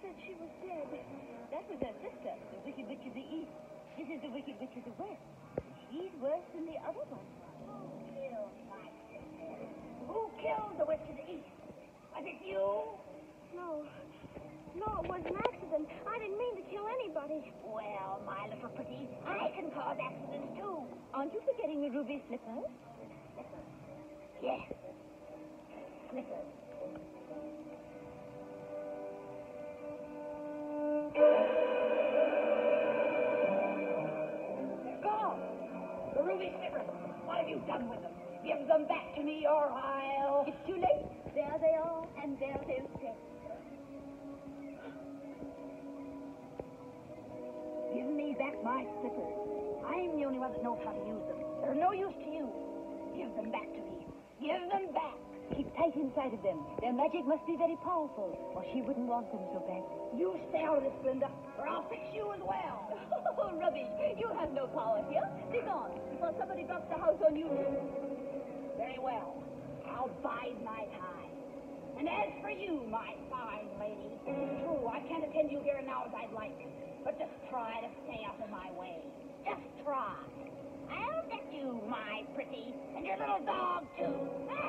she was dead. That was her sister, the Wicked Witch of the East. This is the Wicked Witch of the West. She's worse than the other one. Who killed my sister? Who killed the witch of the east? Was it you? No. No, it was an accident. I didn't mean to kill anybody. Well, my little pretty, I can cause accidents too. Aren't you forgetting the ruby slippers? Yes. Slippers. Have you done with them? Give them back to me or I'll... It's too late. There they are, and there they'll stay. Give me back my slippers. I'm the only one that knows how to use them. They're no use to you. Give them back to me. Give them back. Keep tight inside of them. Their magic must be very powerful, or she wouldn't want them so bad. You stay out of this, Glinda, or I'll fix you as well. Oh, rubbish. You have no power here. Be gone before somebody drops the house on you. Very well. I'll bide my time. And as for you, my fine lady, true, I can't attend you here and now as I'd like. But just try to stay out of my way. Just try. I'll get you, my pretty, and your little dog, too.